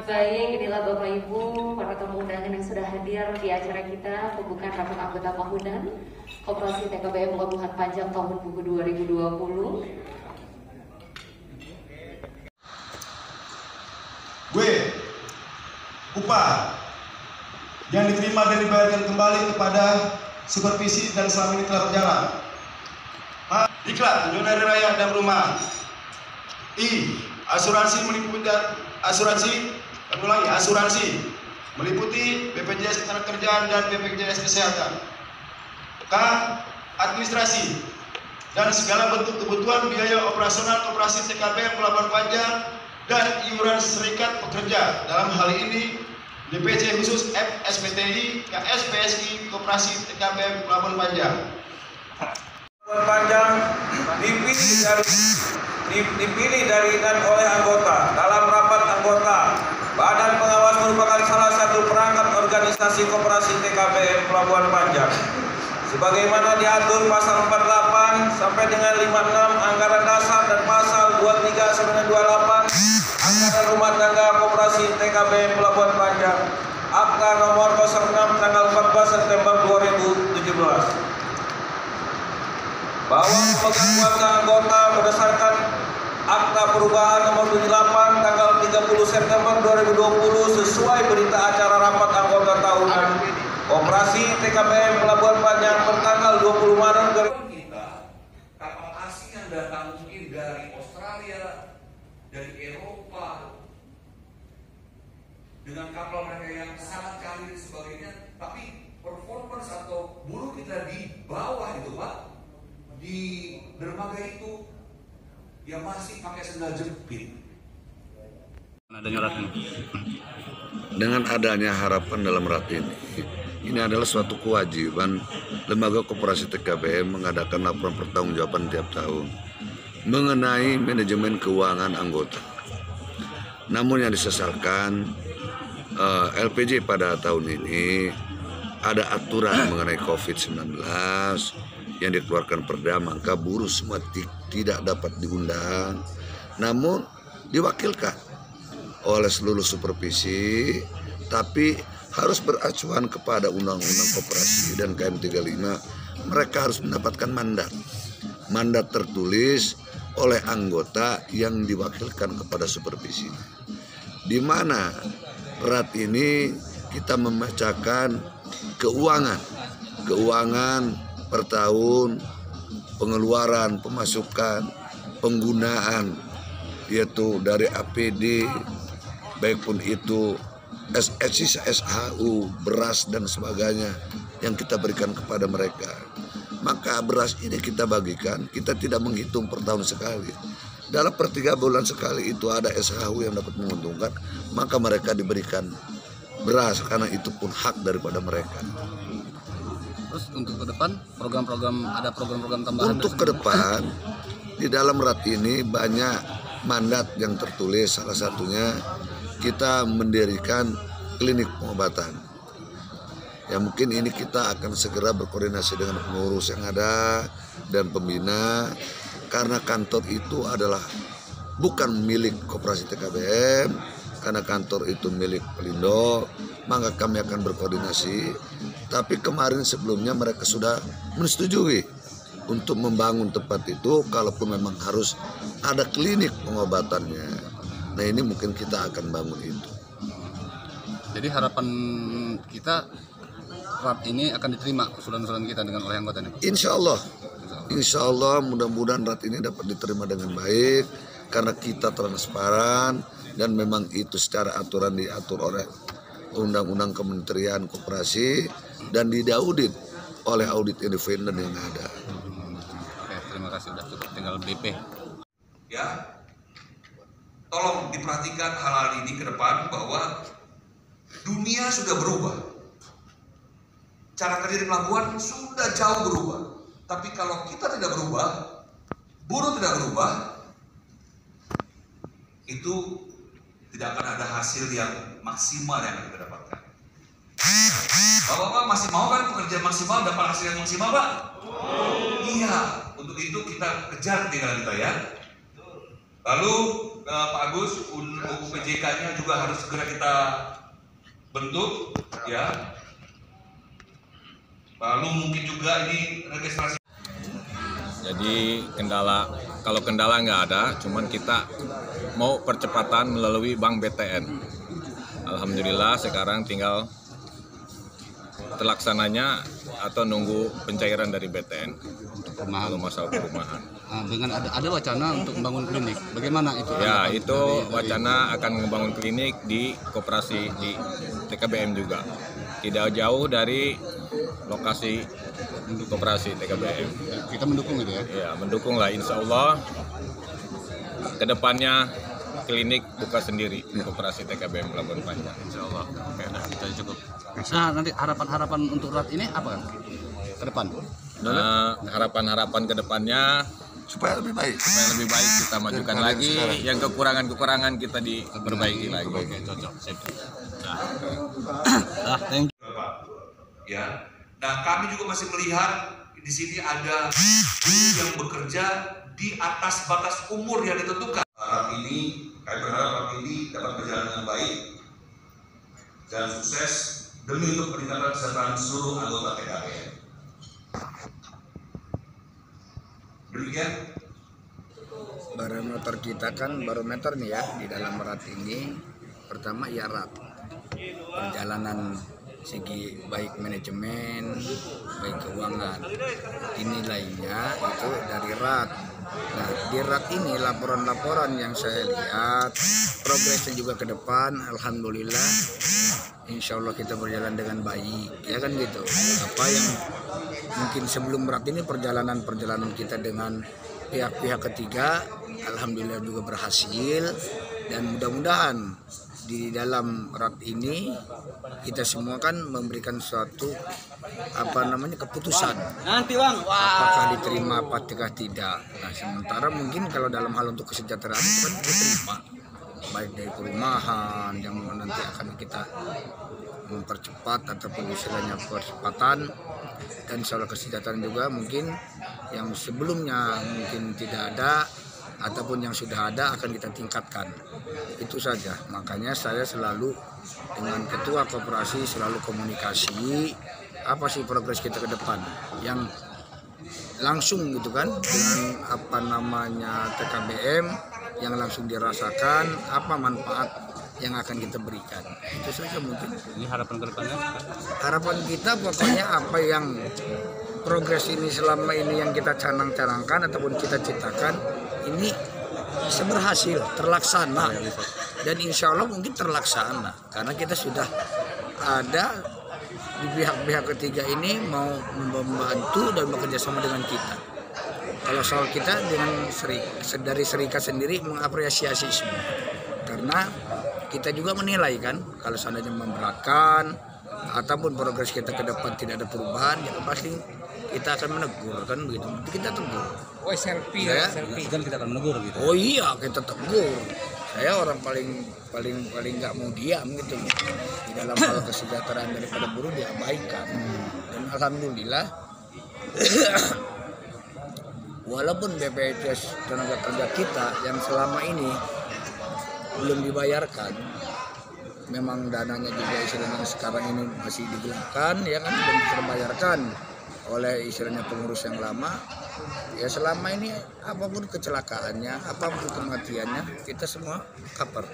Baik, inilah Bapak Ibu, para tamu undangan yang sudah hadir di acara kita pembukaan rapat anggota tahunan Koperasi TKBM Pelabuhan Panjang tahun buku 2020. Gue, upah yang diterima dan dibayarkan kembali kepada supervisi dan selama ini telah berjalan. A. Iklan, zona hari raya dan rumah. I. Asuransi meliputi asuransi, kami ulangi, asuransi meliputi BPJS Ketenagakerjaan dan BPJS Kesehatan. K. Administrasi dan segala bentuk kebutuhan biaya operasional operasi TKP Pelabuhan Panjang dan iuran serikat pekerja dalam hal ini DPC khusus FSPTI, KSPSI, Koperasi TKP Pelabuhan Panjang. Pelabuhan Panjang dipilih dari dipilih dari dan oleh anggota dalam rapat anggota Badan Pengawas merupakan salah satu perangkat organisasi koperasi TKBM Pelabuhan Panjang. Sebagaimana diatur pasal 48 sampai dengan 56 anggaran dasar dan pasal 23 sampai dengan 28 anggaran rumah tangga koperasi TKBM Pelabuhan Panjang Akta nomor 06 tanggal 14 September 2017 bahwa kuasa anggota berdasarkan Akta Perubahan nomor 78 tanggal 30 September 2020 sesuai berita acara rapat anggota tahunan Operasi TKBM Pelabuhan Panjang pertanggal 20 Maret 2020 kita kapal asing yang datang mungkin dari Australia, dari Eropa, dengan kapal mereka yang sangat dan sebagainya, tapi performance atau buruh kita di bawah itu pak, di dermaga itu yang masih pakai sendal jepit. adanya rat ini. dengan adanya harapan dalam rat ini ini adalah suatu kewajiban lembaga koperasi TKBM mengadakan laporan pertanggungjawaban tiap tahun mengenai manajemen keuangan anggota. Namun yang disesalkan eh, LPJ pada tahun ini ada aturan mengenai COVID-19 yang dikeluarkan perda maka buruh semua ti- tidak dapat diundang. Namun diwakilkan oleh seluruh supervisi tapi harus beracuan kepada undang-undang koperasi dan KM 35 mereka harus mendapatkan mandat. Mandat tertulis oleh anggota yang diwakilkan kepada supervisi. Di mana rat ini kita memecahkan keuangan. Keuangan per tahun pengeluaran pemasukan penggunaan yaitu dari APD baik pun itu SSI, SHU, beras dan sebagainya yang kita berikan kepada mereka. Maka beras ini kita bagikan, kita tidak menghitung per tahun sekali. Dalam per tiga bulan sekali itu ada SHU yang dapat menguntungkan, maka mereka diberikan beras karena itu pun hak daripada mereka. Terus untuk ke depan program-program ada program-program tambahan Untuk ke depan di dalam rat ini banyak mandat yang tertulis. Salah satunya kita mendirikan klinik pengobatan. Ya mungkin ini kita akan segera berkoordinasi dengan pengurus yang ada dan pembina karena kantor itu adalah bukan milik koperasi TKBM karena kantor itu milik Pelindo maka kami akan berkoordinasi tapi kemarin sebelumnya mereka sudah menyetujui untuk membangun tempat itu kalaupun memang harus ada klinik pengobatannya. Nah ini mungkin kita akan bangun itu. Jadi harapan kita rat ini akan diterima usulan-usulan kita dengan oleh anggota ini. Insya Allah, Insya Allah mudah-mudahan rat ini dapat diterima dengan baik karena kita transparan dan memang itu secara aturan diatur oleh Undang-Undang Kementerian Koperasi dan didaudit oleh audit independen yang ada. Oke, terima kasih sudah cukup tinggal BP. ya tolong diperhatikan hal-hal ini ke depan bahwa dunia sudah berubah cara kerja di pelabuhan sudah jauh berubah tapi kalau kita tidak berubah buruh tidak berubah itu tidak akan ada hasil yang maksimal yang kita dapatkan Bapak-bapak masih mau kan pekerja maksimal dapat hasil yang maksimal Pak? Iya, untuk itu kita kejar ketinggalan kita ya. Lalu eh, Pak Agus UU PJK-nya juga harus segera kita bentuk ya. Lalu mungkin juga ini registrasi Jadi kendala kalau kendala nggak ada, cuman kita mau percepatan melalui Bank BTN. Alhamdulillah sekarang tinggal terlaksananya atau nunggu pencairan dari BTN untuk perumahan. kalau masalah perumahan. Nah, dengan ada ada wacana untuk membangun klinik. Bagaimana itu? Ya tanggapan itu dari- dari- wacana akan membangun klinik di koperasi di TKBM juga. Tidak jauh dari lokasi koperasi TKBM. kita mendukung itu ya. Ya mendukung lah Insya Allah ke depannya klinik buka sendiri koperasi TKBM Labuan Panjang Insya Allah. Cukup. Nah, nanti harapan-harapan untuk rat ini apa kan? Ke depan. Nah, harapan-harapan ke depannya supaya lebih baik. supaya lebih baik kita majukan lagi, sekarang. yang kekurangan-kekurangan kita diperbaiki lagi. Oke, cocok. Sip. Nah. ah, thank you. Bapak. Ya. Nah, kami juga masih melihat di sini ada guru yang bekerja di atas batas umur yang ditentukan. Harap ini, kami berharap harap ini dapat berjalan dengan baik dan sukses demi untuk peningkatan kesejahteraan seluruh anggota TKPN. Demikian. barometer kita kan barometer nih ya di dalam rat ini. Pertama ya rat perjalanan segi baik manajemen baik keuangan. Ini lainnya itu dari rat nah di rat ini laporan-laporan yang saya lihat progresnya juga ke depan. Alhamdulillah insya Allah kita berjalan dengan baik ya kan gitu. Apa yang mungkin sebelum rat ini perjalanan-perjalanan kita dengan pihak-pihak ketiga alhamdulillah juga berhasil. Dan mudah-mudahan di dalam rat ini kita semua kan memberikan suatu apa namanya keputusan. Nanti bang, apakah diterima apakah tidak. Nah sementara mungkin kalau dalam hal untuk kesejahteraan itu kan diterima baik dari perumahan yang nanti akan kita mempercepat ataupun istilahnya percepatan dan soal kesejahteraan juga mungkin yang sebelumnya mungkin tidak ada ataupun yang sudah ada akan kita tingkatkan. Itu saja. Makanya saya selalu dengan ketua koperasi selalu komunikasi apa sih progres kita ke depan. Yang langsung gitu kan dengan apa namanya TKBM yang langsung dirasakan apa manfaat yang akan kita berikan. Itu saja mungkin. Ini harapan ke depannya. harapan kita pokoknya apa yang progres ini selama ini yang kita canang-canangkan ataupun kita ciptakan ini bisa berhasil terlaksana. Dan insya Allah mungkin terlaksana karena kita sudah ada di pihak-pihak ketiga ini mau membantu dan bekerja sama dengan kita kalau soal kita dengan seri, dari serikat sendiri mengapresiasi semua. Karena kita juga menilai kan kalau seandainya memberatkan ataupun progres kita ke depan tidak ada perubahan ya pasti kita akan menegur kan begitu. Kita tegur. Oh selfie Ya. selfie. Kan kita akan menegur gitu. oh iya kita tegur. Saya orang paling paling paling nggak mau diam gitu. Di dalam hal kesejahteraan daripada buruh diabaikan. Dan alhamdulillah walaupun BPJS tenaga kerja kita yang selama ini belum dibayarkan memang dananya juga istilahnya sekarang ini masih digelapkan ya kan? Belum terbayarkan oleh istilahnya pengurus yang lama. Ya selama ini apa pun kecelakaannya apa pun kematiannya kita semua cover.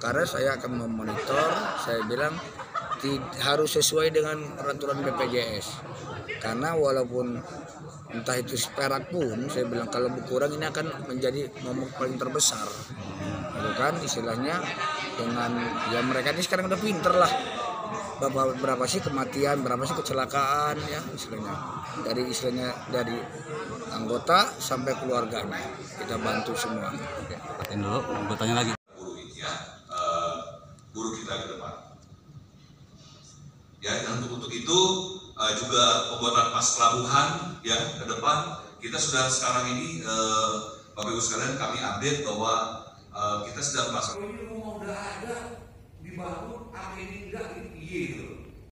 Karena saya akan memonitor saya bilang harus sesuai dengan peraturan BPJS karena walaupun entah itu seperak pun saya bilang kalau berkurang ini akan menjadi momok paling terbesar gitu kan istilahnya dengan ya mereka ini sekarang udah pinter lah berapa, berapa sih kematian berapa sih kecelakaan ya istilahnya dari istilahnya dari anggota sampai keluarganya kita bantu semua Oke, dulu. Bertanya lagi. guru ini ya, eh, guru kita ke depan. Itu eh, juga pembuatan mas pelabuhan ya ke depan kita sudah sekarang ini eh, Bapak Ibu sekalian kami update bahwa eh, kita sedang melaksanakan. Kalau ini rumah udah ada, dibangun